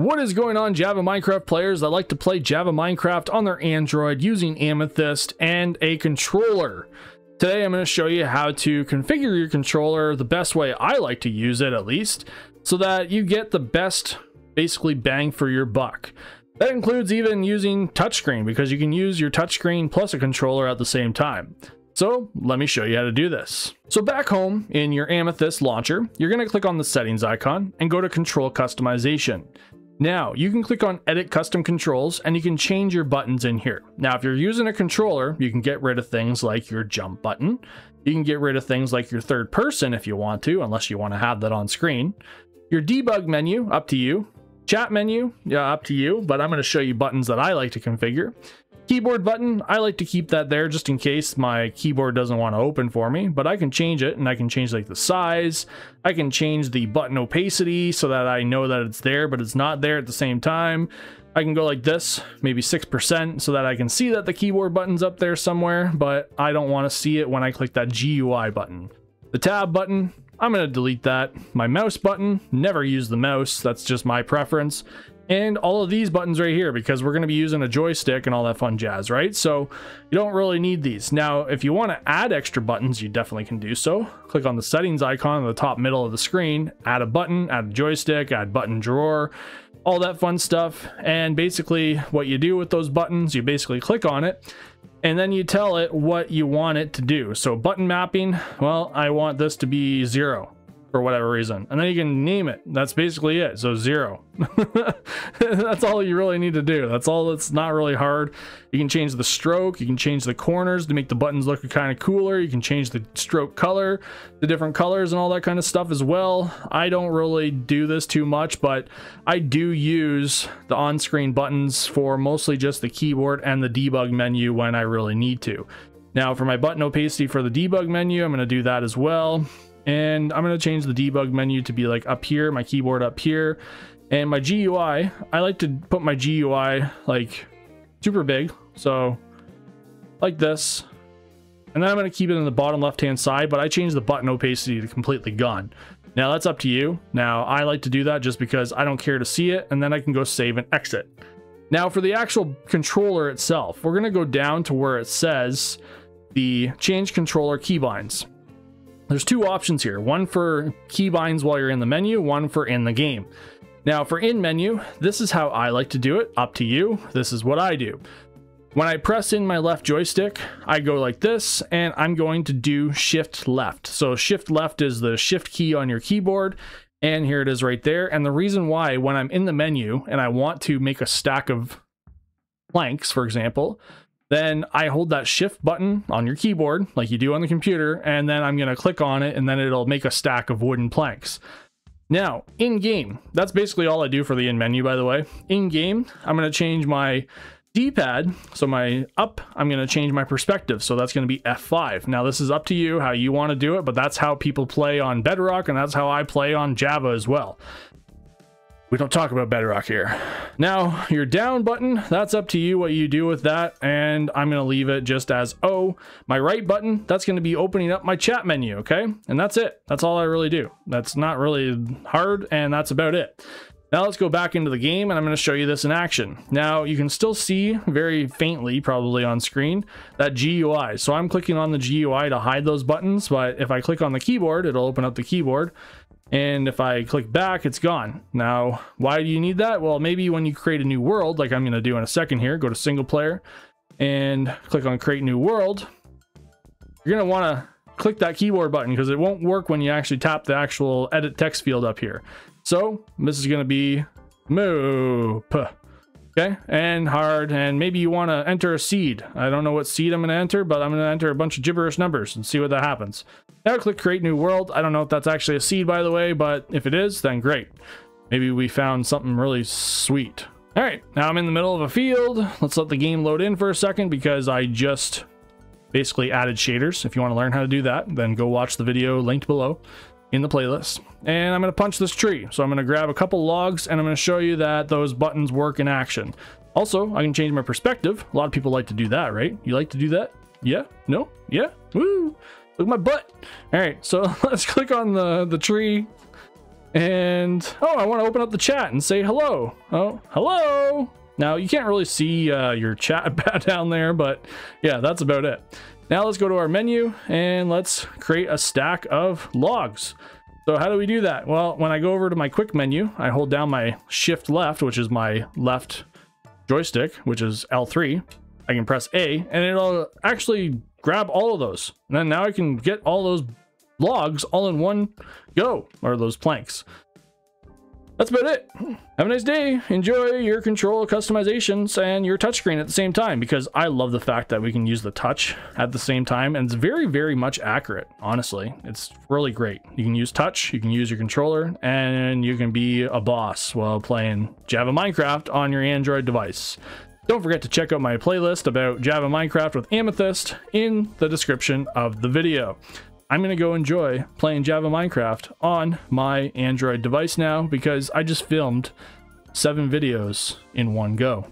What is going on Java Minecraft players that like to play Java Minecraft on their Android using Amethyst and a controller? Today I'm going to show you how to configure your controller the best way I like to use it at least, so that you get the best basically bang for your buck. That includes even using touchscreen because you can use your touchscreen plus a controller at the same time. So let me show you how to do this. So back home in your Amethyst launcher, you're going to click on the settings icon and go to control customization. Now, you can click on Edit Custom Controls and you can change your buttons in here. Now, if you're using a controller, you can get rid of things like your jump button. You can get rid of things like your third person if you want to, unless you want to have that on screen. Your debug menu, up to you. Chat menu, yeah, up to you, but I'm going to show you buttons that I like to configure. Keyboard button, I like to keep that there just in case my keyboard doesn't want to open for me, but I can change it and I can change like the size. I can change the button opacity so that I know that it's there, but it's not there at the same time. I can go like this, maybe 6%, so that I can see that the keyboard button's up there somewhere, but I don't want to see it when I click that GUI button. The tab button, I'm going to delete that. My mouse button, never use the mouse, that's just my preference and all of these buttons right here because we're going to be using a joystick and all that fun jazz, right? So you don't really need these. Now, if you want to add extra buttons, you definitely can do so. Click on the settings icon in the top middle of the screen, add a button, add a joystick, add button drawer, all that fun stuff. And basically what you do with those buttons, you basically click on it and then you tell it what you want it to do. So button mapping, well, I want this to be zero for whatever reason. And then you can name it. That's basically it. So zero. that's all you really need to do. That's all that's not really hard. You can change the stroke. You can change the corners to make the buttons look kind of cooler. You can change the stroke color, the different colors and all that kind of stuff as well. I don't really do this too much, but I do use the on-screen buttons for mostly just the keyboard and the debug menu when I really need to. Now for my button opacity for the debug menu, I'm going to do that as well. And I'm going to change the debug menu to be like up here, my keyboard up here. And my GUI, I like to put my GUI like super big. So like this. And then I'm going to keep it in the bottom left hand side, but I changed the button opacity to completely gone. Now that's up to you. Now I like to do that just because I don't care to see it and then I can go save and exit. Now for the actual controller itself, we're going to go down to where it says the change controller keybinds. There's two options here, one for keybinds while you're in the menu, one for in the game. Now for in menu, this is how I like to do it, up to you. This is what I do. When I press in my left joystick, I go like this, and I'm going to do shift left. So shift left is the shift key on your keyboard, and here it is right there. And the reason why, when I'm in the menu and I want to make a stack of planks, for example, then I hold that shift button on your keyboard like you do on the computer, and then I'm gonna click on it and then it'll make a stack of wooden planks. Now, in game, that's basically all I do for the in menu, by the way. In game, I'm gonna change my D-pad, so my up, I'm gonna change my perspective, so that's gonna be F5. Now this is up to you how you wanna do it, but that's how people play on Bedrock, and that's how I play on Java as well. We don't talk about Bedrock here. Now, your down button, that's up to you what you do with that, and I'm to leave it just as O. My right button, that's to be opening up my chat menu, okay? And that's it. That's all I really do. That's not really hard, and that's about it. Now let's go back into the game and I'm going to show you this in action. Now you can still see very faintly probably on screen that GUI. So I'm clicking on the GUI to hide those buttons, but if I click on the keyboard, it'll open up the keyboard. And if I click back, it's gone. Now, why do you need that? Well, maybe when you create a new world, like I'm going to do in a second here, go to single player and click on create new world. You're going to want to click that keyboard button because it won't work when you actually tap the actual edit text field up here. So this is going to be Moop. Okay, and hard, and maybe you want to enter a seed. I don't know what seed I'm going to enter, but I'm going to enter a bunch of gibberish numbers and see what that happens. Now click create new world. I don't know if that's actually a seed, by the way, but if it is, then great. Maybe we found something really sweet. All right, now I'm in the middle of a field. Let's let the game load in for a second because I just basically added shaders. If you want to learn how to do that, then go watch the video linked below in the playlist. And I'm going to punch this tree. So I'm going to grab a couple logs and I'm going to show you that those buttons work in action. Also, I can change my perspective. A lot of people like to do that, right? You like to do that? Yeah? No? Yeah? Woo! Look at my butt! Alright, so let's click on the, the tree. And, oh, I want to open up the chat and say hello. Oh, hello. Now, you can't really see uh, your chat down there, but yeah, that's about it. Now let's go to our menu and let's create a stack of logs. So how do we do that? Well, when I go over to my quick menu, I hold down my shift left, which is my left joystick, which is L3. I can press A and it'll actually grab all of those. And then now I can get all those logs all in one go, or those planks. That's about it. Have a nice day. Enjoy your control customizations and your touchscreen at the same time because I love the fact that we can use the touch at the same time and it's very, very much accurate, honestly. It's really great. You can use touch, you can use your controller, and you can be a boss while playing Java Minecraft on your Android device. Don't forget to check out my playlist about Java Minecraft with Amethyst in the description of the video. I'm going to go enjoy playing Java Minecraft on my Android device now because I just filmed seven videos in one go.